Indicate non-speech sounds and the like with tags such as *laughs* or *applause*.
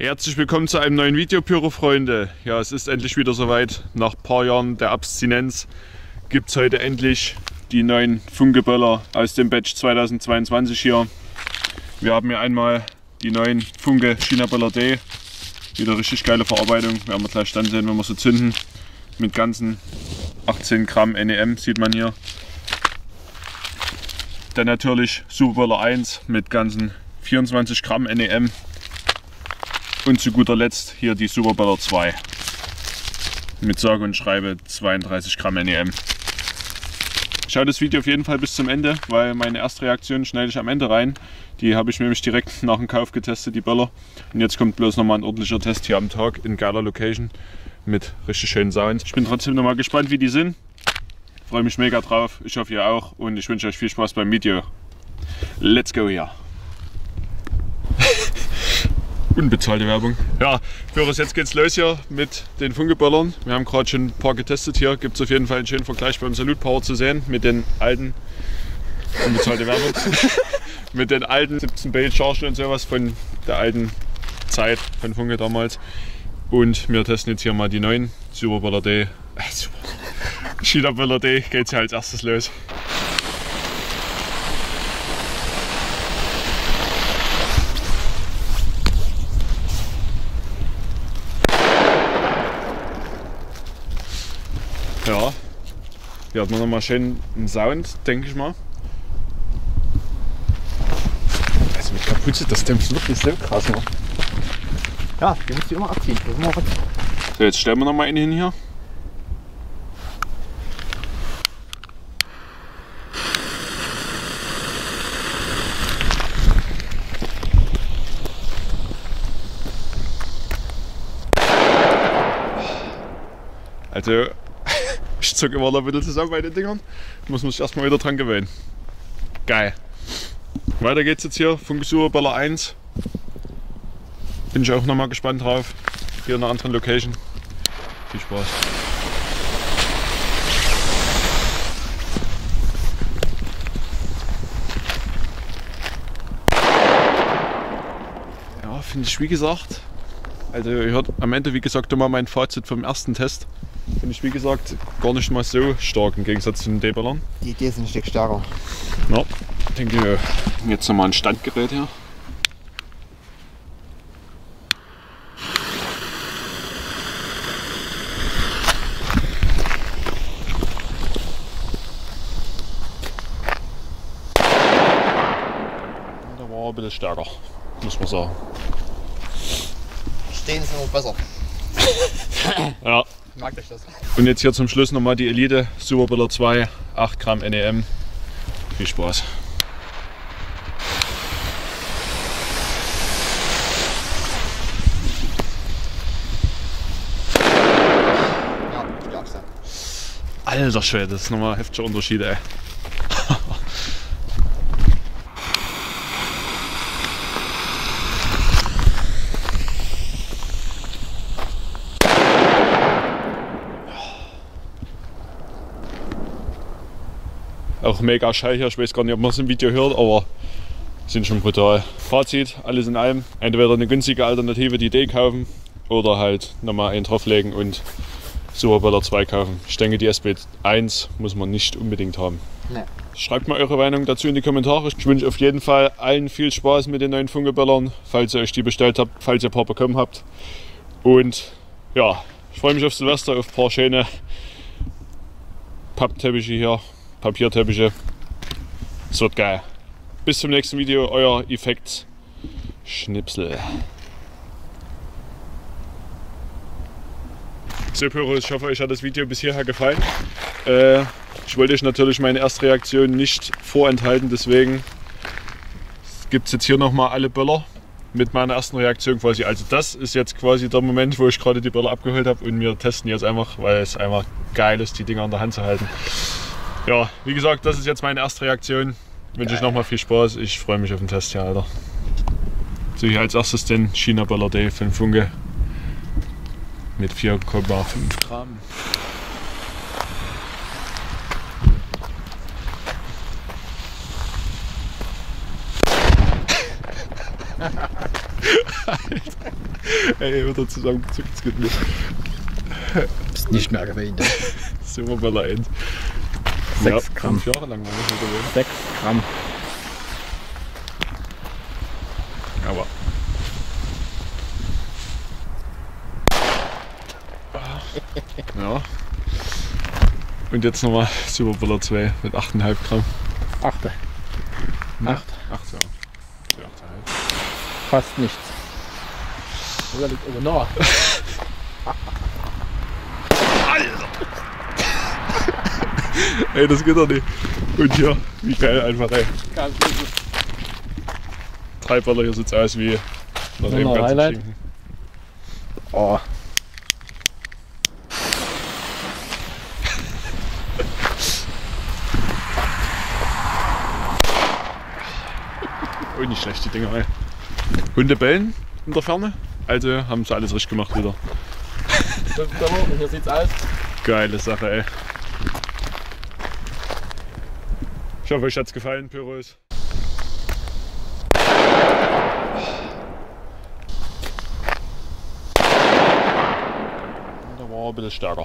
Herzlich willkommen zu einem neuen Video, Pyro-Freunde. Ja, es ist endlich wieder soweit. Nach ein paar Jahren der Abstinenz gibt es heute endlich die neuen Funkeböller aus dem Batch 2022 hier. Wir haben hier einmal die neuen Funke China-Böller D. Wieder richtig geile Verarbeitung. Werden wir gleich dann sehen, wenn wir sie zünden. Mit ganzen 18 Gramm NEM sieht man hier. Dann natürlich Superböller 1 mit ganzen 24 Gramm NEM und zu guter Letzt hier die Superballer 2 mit sage und schreibe 32 Gramm NEM. Schaut das Video auf jeden Fall bis zum Ende, weil meine erste Reaktion schneide ich am Ende rein. Die habe ich nämlich direkt *laughs* nach dem Kauf getestet, die Böller. Und jetzt kommt bloß nochmal ein ordentlicher Test hier am Tag in geiler Location mit richtig schönen Sounds. Ich bin trotzdem nochmal gespannt, wie die sind. Freue mich mega drauf. Ich hoffe ihr auch und ich wünsche euch viel Spaß beim Video. Let's go hier! Unbezahlte Werbung. Ja, Führers, jetzt geht's los hier mit den Funkeböllern. Wir haben gerade schon ein paar getestet hier. Gibt es auf jeden Fall einen schönen Vergleich beim Salute Power zu sehen mit den alten, unbezahlte Werbung, *laughs* mit den alten 17 Bale Chargen und sowas von der alten Zeit von Funke damals. Und wir testen jetzt hier mal die neuen Superböller D. Äh, Super. *laughs* China Böller D geht's ja als erstes los. Ja, hier hat man nochmal schön einen Sound, denke ich mal. Also mit Kapuze, das dämpft wirklich so krass. Ne? Ja, die musst du immer abziehen. Immer So, jetzt stellen wir nochmal einen hin hier. Also, immer noch ein bisschen zusammen bei den Dingern. Muss man sich erstmal wieder dran gewöhnen. Geil. Weiter geht's jetzt hier. Funksuche Baller 1. Bin ich auch nochmal gespannt drauf. Hier in einer anderen Location. Viel Spaß. Ja, finde ich wie gesagt. Also ihr hört am Ende wie gesagt immer mein Fazit vom ersten Test. Finde ich wie gesagt gar nicht mal so stark im Gegensatz zu den D-Ballern. Die Idee ist ein Stück stärker. Ja, denke ich auch. Jetzt nochmal ein Standgerät hier. Der war ein bisschen stärker, muss man sagen. Stehen ist immer besser. Ja. Mag ich das. Und jetzt hier zum Schluss nochmal die Elite Superbiller 2, 8 Gramm NEM. Viel Spaß. Alter Schwede, das ist nochmal heftiger Unterschied, ey. Auch mega hier, ich weiß gar nicht, ob man es im Video hört, aber sind schon brutal. Fazit, alles in allem, entweder eine günstige Alternative, die Idee kaufen oder halt nochmal einen drauflegen und Superböller 2 kaufen. Ich denke, die SB1 muss man nicht unbedingt haben. Nee. Schreibt mal eure Meinung dazu in die Kommentare. Ich wünsche auf jeden Fall allen viel Spaß mit den neuen Funkeböllern, falls ihr euch die bestellt habt, falls ihr ein paar bekommen habt. Und ja, ich freue mich auf Silvester, auf ein paar schöne Pappteppiche hier, Papierteppiche. Es wird geil. Bis zum nächsten Video, euer Effekt Schnipsel. So, Pyros, ich hoffe, euch hat das Video bis hierher gefallen. Äh, ich wollte euch natürlich meine erste Reaktion nicht vorenthalten, deswegen gibt es jetzt hier nochmal alle Böller mit meiner ersten Reaktion quasi. Also das ist jetzt quasi der Moment, wo ich gerade die Böller abgeholt habe und wir testen jetzt einfach, weil es einfach geil ist, die Dinger in der Hand zu halten. Ja, wie gesagt, das ist jetzt meine erste Reaktion. Wünsche ich nochmal viel Spaß. Ich freue mich auf den Test hier, Alter. So, hier als erstes den China Böller D von Funke mit 4,5 Gramm. *laughs* Ey, wieder zusammengezuckt, es geht nicht. Bist nicht mehr gewählt. *laughs* Silberballer 1. Sechs Gramm. Fünf Jahre lang war ich unterwegs. 6 Gramm. Aber. *laughs* Ja. Und jetzt nochmal Superballer 2 mit 8,5 Gramm. Achte. Acht. 8, ja. Ja, 8,5. Fast nichts. Oder liegt oben noch. *laughs* Ey, das geht doch nicht. Und hier, wie geil einfach, ey. Ganz Drei Baller, hier sieht's aus wie nach dem ganzen. Schinken. Oh. Oh, nicht schlecht, die Dinger, ey. Hunde bellen in der Ferne. Also haben sie alles richtig gemacht wieder. Hier sieht's aus. Geile Sache, ey. Ich hoffe, euch hat's gefallen, Pyros. Da war ein bisschen stärker.